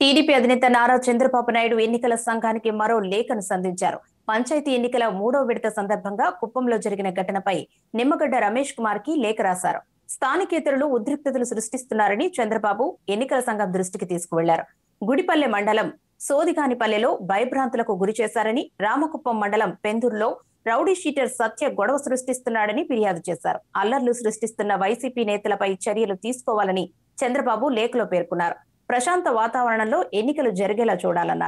TDP అధినేత నారా చంద్రబాబు నాయుడు ఎన్నికల సంఘానికి మరో లేఖను సంధించారు. పంచాయతీ ఎన్నికల మూడో విడత సందర్భంగా కుప్పంలో జరిగిన ఘటనపై నిమ్మగడ్డ రమేష్ కుమార్కి లేఖ రాశారు. స్థానికేతరులు ఉద్రిక్తతలు సృష్టిస్తున్నారని చంద్రబాబు ఎన్నికల సంఘం దృష్టికి తీసుకువెళ్ళారు. గుడిపల్లె మండలం సోదిగానిపల్లెలో భయభ్రాంతులకు గురి చేశారని రామకుప్పం మండలం పెందూరులో రౌడీ షీటర్ సత్య గొడవ సృష్టిస్తున్నాడని ఫిర్యాదు చేశారు. అల్లర్లు సృష్టిస్తున్న వైసీపీ నేతలపై చర్యలు తీసుకోవాలని చంద్రబాబు లేఖలో పేర్కొన్నారు. ప్రశాంత వాతావరణంలో ఎన్నికలు జరిగేలా చూడాలన్నారు.